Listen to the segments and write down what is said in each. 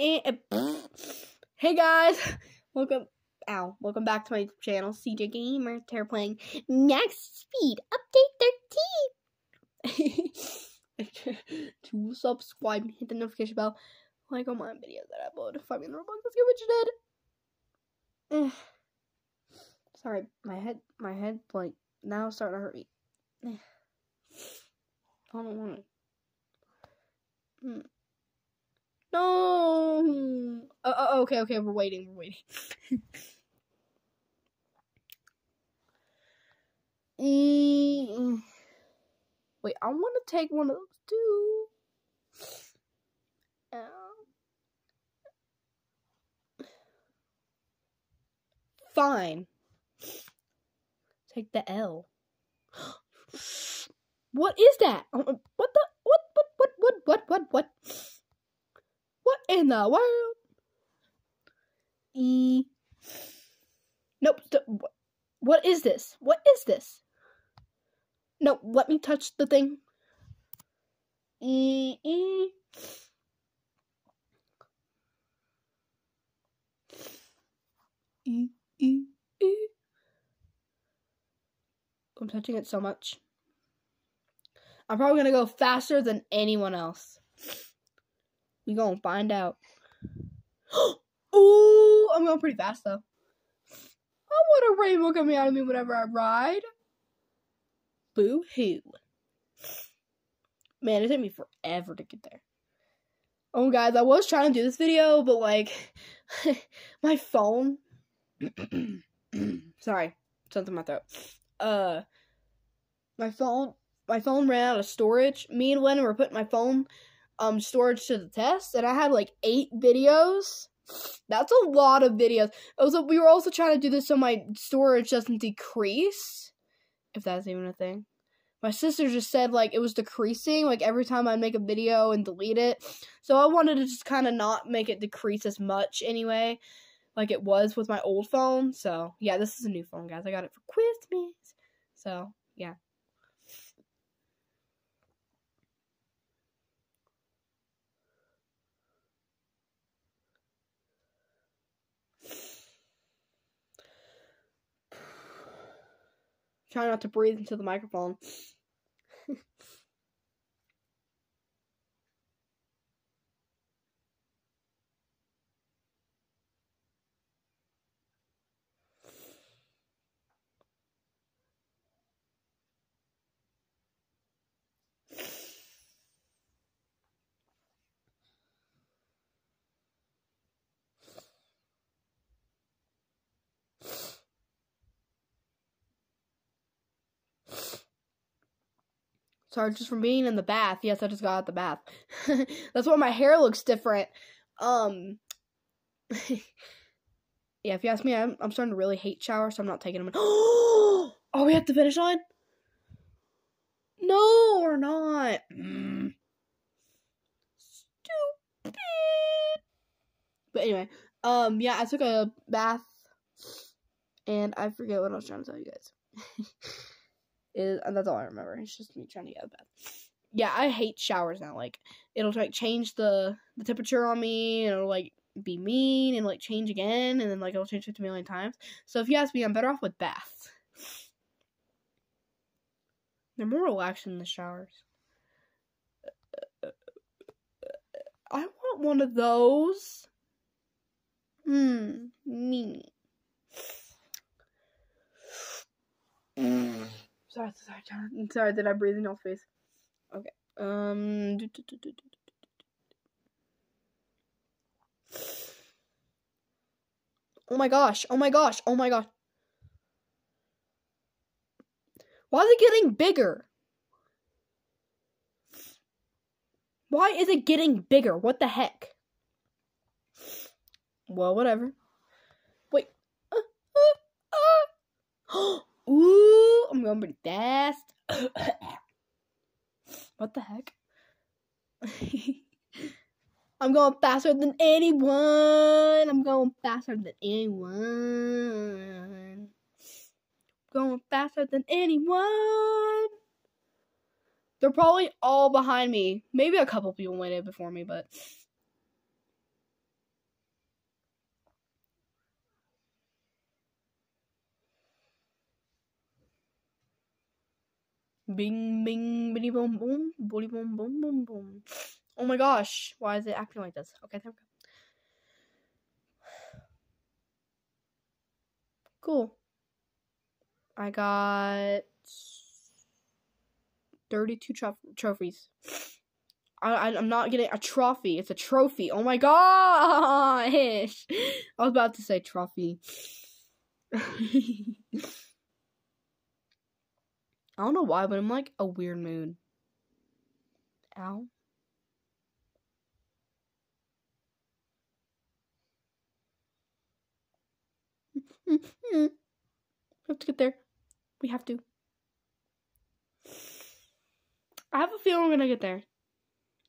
And hey guys, welcome. Ow, welcome back to my channel, CJ Gamer. We're playing Max Speed Update 13. to subscribe hit the notification bell, like all my videos that I upload. In the Roblox. Let's get what you did. Sorry, my head, my head, like now starting to hurt me. I don't want to. Mm. No. Uh, okay, okay, we're waiting. We're waiting. mm. Wait, I want to take one of those too. Uh. Fine. Take the L. what is that? What the? What? What? What? What? What? What? What? In the world? E. Nope. What, is this? What is this? No, let me touch the thing. E. E. E. E. E. I'm touching it so much. I'm probably gonna go faster than anyone else. We gonna find out. Ooh, I'm going pretty fast though. I want a rainbow coming out of me whenever I ride. Boo hoo. Man, it took me forever to get there. Oh, guys, I was trying to do this video, but like, my phone. Sorry, something in my throat. Uh, my phone, my phone ran out of storage. Me and Lennon were putting my phone um storage to the test, and I had like eight videos. That's a lot of videos. Also, we were also trying to do this so my storage doesn't decrease, if that's even a thing. My sister just said like it was decreasing like every time I make a video and delete it. So I wanted to just kind of not make it decrease as much anyway, like it was with my old phone. So yeah, this is a new phone, guys. I got it for Christmas. So yeah. Try not to breathe into the microphone. Sorry, just from being in the bath. Yes, I just got out the bath. That's why my hair looks different. Um, yeah, if you ask me, I'm, I'm starting to really hate showers, so I'm not taking them. Oh, are we at the finish line? No, we're not. Stupid. But anyway, um, yeah, I took a bath, and I forget what I was trying to tell you guys. Is that's all I remember. It's just me trying to get out of bed. Yeah, I hate showers now. Like it'll like change the the temperature on me, and it'll like be mean and like change again, and then like it'll change 50 million times. So if you ask me, I'm better off with baths. They're more relaxing than the showers. I want one of those. Hmm, me. Sorry, sorry, John. Sorry, did I breathe in your face? Okay. Um. Oh my gosh! Oh my gosh! Oh my gosh! Why is it getting bigger? Why is it getting bigger? What the heck? Well, whatever. Wait. Uh, uh, uh. Ooh, I'm going pretty fast. what the heck? I'm going faster than anyone. I'm going faster than anyone. Going faster than anyone. They're probably all behind me. Maybe a couple people went in before me, but Bing, bing, bitty, boom, boom, booty, boom, boom, boom, boom. Oh my gosh, why is it acting like this? Okay, there we go. Cool. I got 32 trof- trophies. I, I'm not getting a trophy. It's a trophy. Oh my gosh! I was about to say trophy. I don't know why, but I'm like a weird mood. Ow. we have to get there. We have to. I have a feeling we're gonna get there.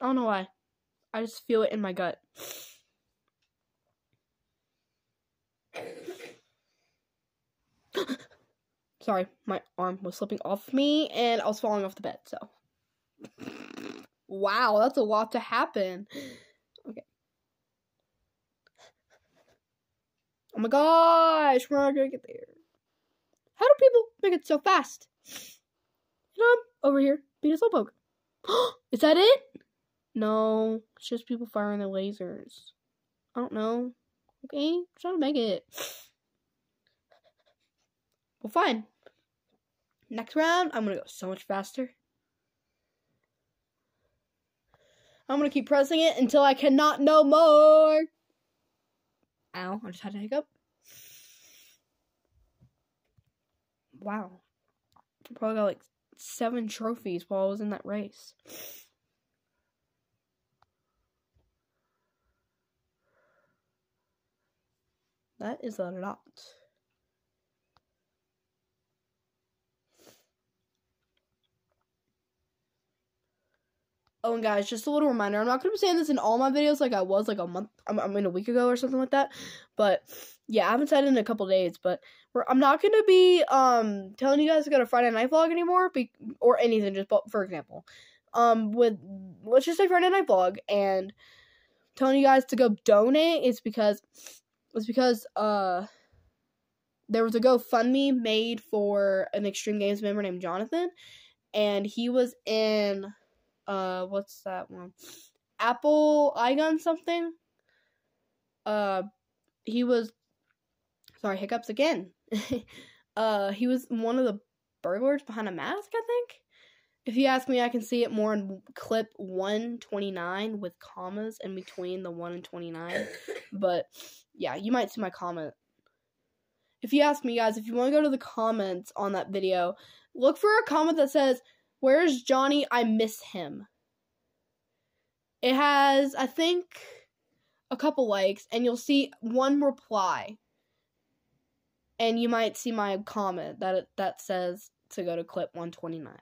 I don't know why. I just feel it in my gut. Sorry, my arm was slipping off me and I was falling off the bed, so. Wow, that's a lot to happen. Okay. Oh my gosh, we're not gonna get there. How do people make it so fast? And I'm over here being a slowpoke. Is that it? No, it's just people firing their lasers. I don't know. Okay, I'm trying to make it. Well, fine. Next round, I'm gonna go so much faster. I'm gonna keep pressing it until I cannot no more. Ow, I just had a hiccup. Wow. Probably got like seven trophies while I was in that race. That is a lot. Oh, and guys, just a little reminder. I'm not going to be saying this in all my videos like I was like a month, I mean a week ago or something like that. But yeah, I haven't said it in a couple days. But I'm not going to be um telling you guys to go to Friday Night Vlog anymore, or anything. Just for example, um, with let's just say Friday Night Vlog and telling you guys to go donate is because it's because uh there was a GoFundMe made for an Extreme Games member named Jonathan, and he was in uh what's that one? Apple iGun something. Uh he was sorry, hiccups again. uh he was one of the burglars behind a mask, I think. If you ask me, I can see it more in clip 129 with commas in between the 1 and 29. But yeah, you might see my comment. If you ask me, guys, if you want to go to the comments on that video, look for a comment that says, Where's Johnny? I miss him. It has, I think, a couple likes, and you'll see one reply. And you might see my comment that that says to go to clip 129.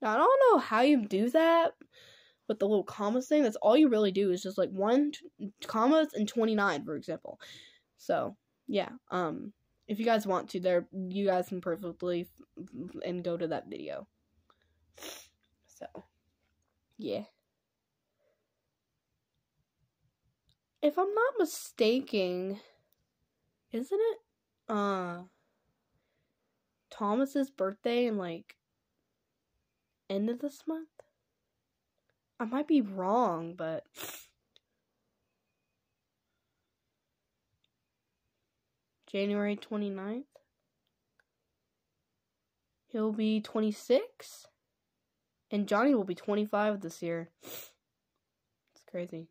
Now, I don't know how you do that with the little commas thing. That's all you really do is just like one commas and 29, for example. So, yeah. Um, if you guys want to, there you guys can perfectly and go to that video. So, yeah. If I'm not mistaken, isn't it uh Thomas's birthday in like end of this month? I might be wrong, but January 29th. He'll be 26 and Johnny will be 25 this year. It's crazy.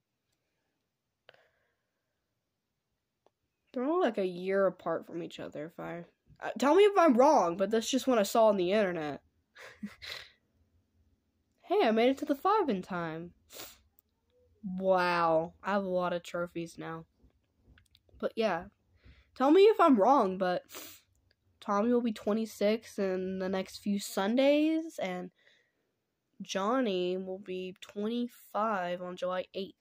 They're only like a year apart from each other. If I uh, tell me if I'm wrong, but that's just what I saw on the internet. hey, I made it to the five in time. Wow, I have a lot of trophies now. But yeah, tell me if I'm wrong, but Tommy will be 26 in the next few Sundays, and Johnny will be 25 on July 8th.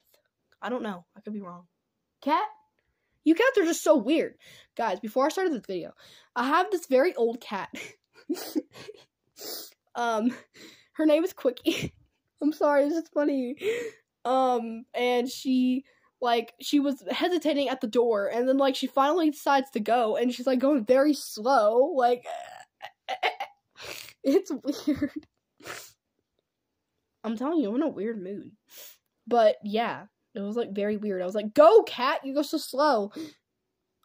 I don't know. I could be wrong. Cat? You cats are just so weird. Guys, before I started this video, I have this very old cat. um, her name is Quickie. I'm sorry, it's just funny. Um, and she like she was hesitating at the door and then like she finally decides to go and she's like going very slow like It's weird. I'm telling you, I'm in a weird mood. But yeah, it was like very weird. I was like, "Go, cat! You go so slow."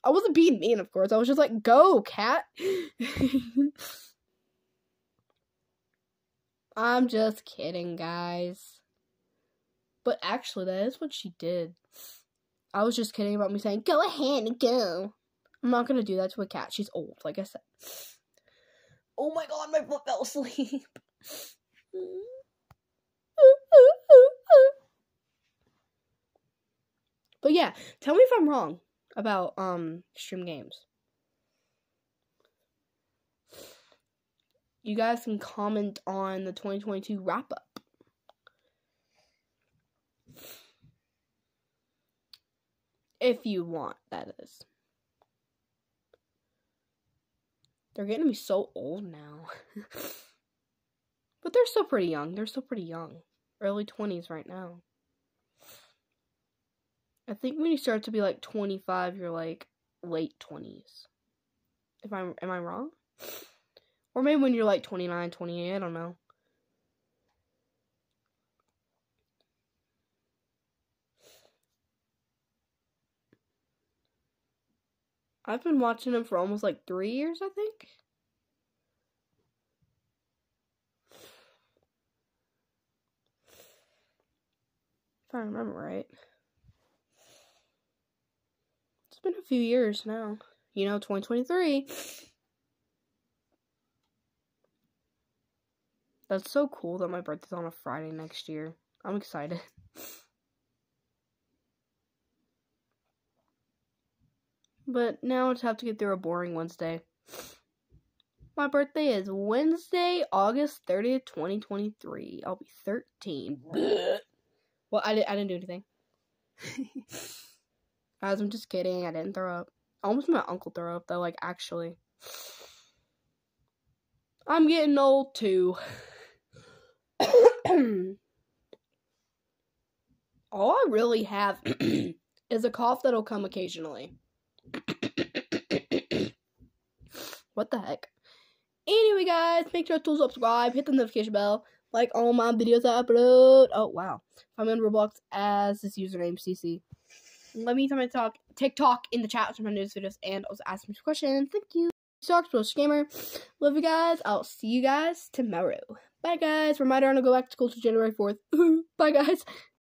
I wasn't being mean, of course. I was just like, "Go, cat!" I'm just kidding, guys. But actually, that is what she did. I was just kidding about me saying, "Go ahead and go." I'm not gonna do that to a cat. She's old, like I said. Oh my god, my foot fell asleep. but yeah, tell me if I'm wrong about um stream games. You guys can comment on the 2022 wrap up. If you want, that is. They're getting to be so old now. but they're still pretty young. They're still pretty young. Early 20s right now. I think when you start to be like 25, you're like late 20s. If I'm am I wrong? Or maybe when you're like 29, 28, I don't know. I've been watching him for almost like three years, I think. If I remember right. It's been a few years now. You know, 2023. That's so cool that my birthday's on a Friday next year. I'm excited. But now I just have to get through a boring Wednesday. My birthday is Wednesday, August 30th, 2023. I'll be 13. well, I, did, I didn't do anything. Guys, I'm just kidding. I didn't throw up. I almost my uncle throw up, though, like, actually. I'm getting old, too. All I really have is a cough that'll come occasionally. What the heck? Anyway, guys, make sure to subscribe, hit the notification bell, like all my videos I upload. Oh, wow. I'm on Roblox as this username, CC. Let me time talk TikTok in the chat for my news videos and also ask me questions. Thank you. Sharks Plus Gamer. Love you guys. I'll see you guys tomorrow. Bye, guys. Reminder, I'm going to go back to school to January 4th. Bye, guys.